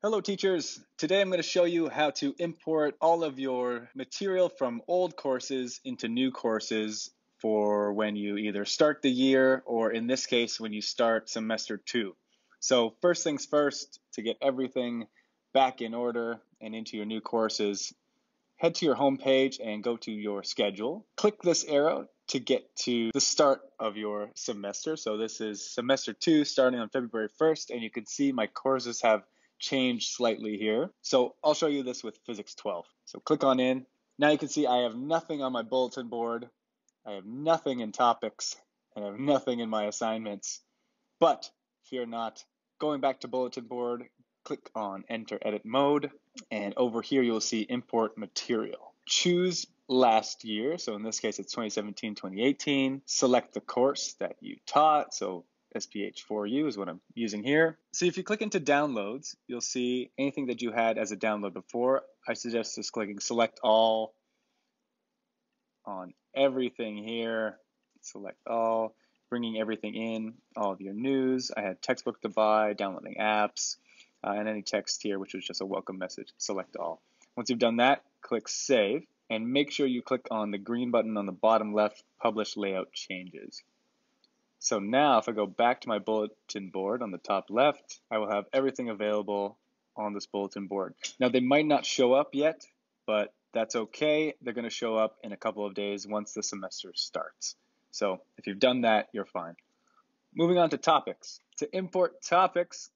Hello teachers! Today I'm going to show you how to import all of your material from old courses into new courses for when you either start the year or in this case when you start semester two. So first things first, to get everything back in order and into your new courses, head to your home page and go to your schedule. Click this arrow to get to the start of your semester. So this is semester two starting on February 1st and you can see my courses have changed slightly here. So I'll show you this with Physics 12. So click on in. Now you can see I have nothing on my bulletin board. I have nothing in topics. And I have nothing in my assignments. But fear not. Going back to bulletin board, click on enter edit mode. And over here you'll see import material. Choose last year. So in this case, it's 2017, 2018. Select the course that you taught. So SPH4U is what I'm using here. So if you click into downloads, you'll see anything that you had as a download before. I suggest just clicking select all on everything here. Select all, bringing everything in, all of your news. I had textbook to buy, downloading apps, uh, and any text here, which was just a welcome message. Select all. Once you've done that, click save and make sure you click on the green button on the bottom left, publish layout changes. So now if I go back to my bulletin board on the top left, I will have everything available on this bulletin board. Now they might not show up yet, but that's okay. They're going to show up in a couple of days once the semester starts. So if you've done that, you're fine. Moving on to topics. To import topics,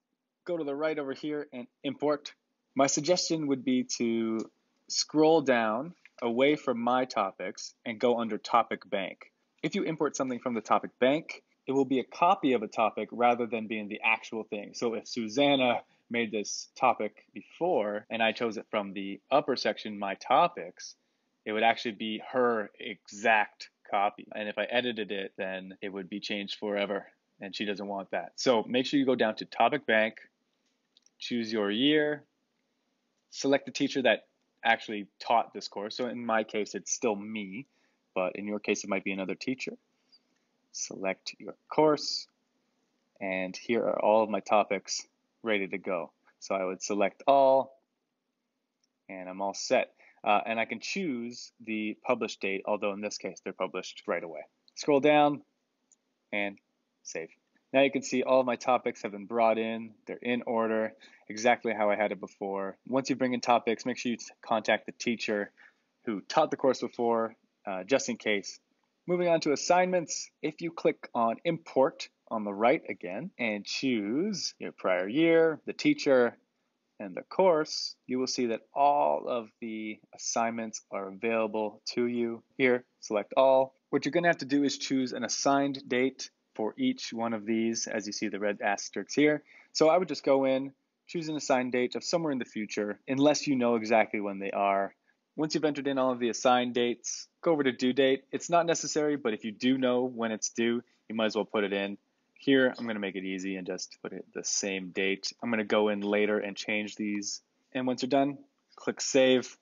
go to the right over here and import. My suggestion would be to scroll down away from my topics and go under topic bank. If you import something from the topic bank, it will be a copy of a topic rather than being the actual thing. So if Susanna made this topic before and I chose it from the upper section, my topics, it would actually be her exact copy. And if I edited it, then it would be changed forever. And she doesn't want that. So make sure you go down to topic bank, choose your year, select the teacher that actually taught this course. So in my case, it's still me, but in your case, it might be another teacher select your course, and here are all of my topics ready to go. So I would select all, and I'm all set. Uh, and I can choose the publish date, although in this case they're published right away. Scroll down and save. Now you can see all of my topics have been brought in. They're in order, exactly how I had it before. Once you bring in topics, make sure you contact the teacher who taught the course before, uh, just in case Moving on to assignments, if you click on import on the right again and choose your prior year, the teacher, and the course, you will see that all of the assignments are available to you. Here, select all. What you're going to have to do is choose an assigned date for each one of these, as you see the red asterisks here. So I would just go in, choose an assigned date of somewhere in the future, unless you know exactly when they are, once you've entered in all of the assigned dates, go over to due date. It's not necessary, but if you do know when it's due, you might as well put it in. Here, I'm going to make it easy and just put it the same date. I'm going to go in later and change these. And once you're done, click Save.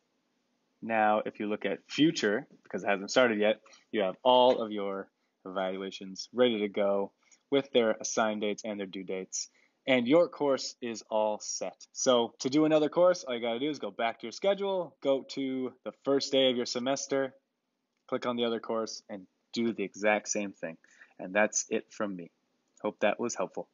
Now, if you look at Future, because it hasn't started yet, you have all of your evaluations ready to go with their assigned dates and their due dates and your course is all set. So to do another course, all you gotta do is go back to your schedule, go to the first day of your semester, click on the other course, and do the exact same thing. And that's it from me. Hope that was helpful.